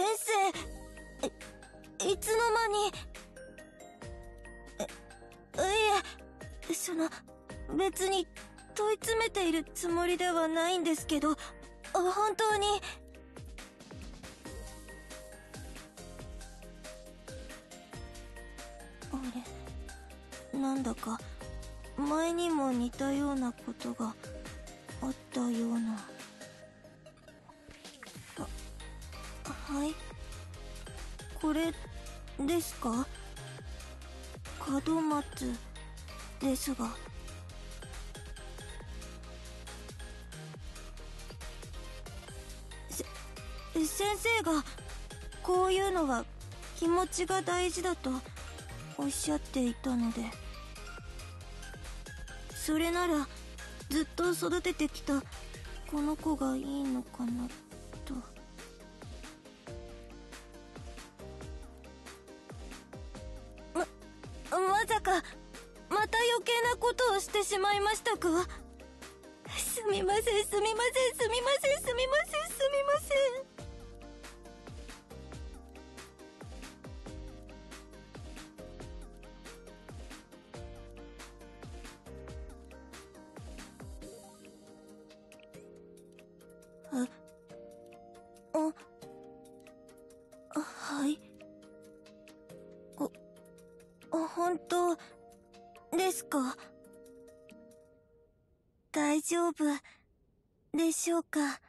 先生。いいつの間に。えいえその別に問い詰めているつもりではないんですけど本当に。あれなんだか前にも似たようなことがあったような。これ、ですか？門松ですが。せ、先生が、こういうのは気持ちが大事だとおっしゃっていたので。それなら、ずっと育ててきたこの子がいいのかな、と。ま、なことをしてしまいましたか？すみません、すみません、すみません、すみません、すみませんはい。ほ。本当ですか？大丈夫でしょうか？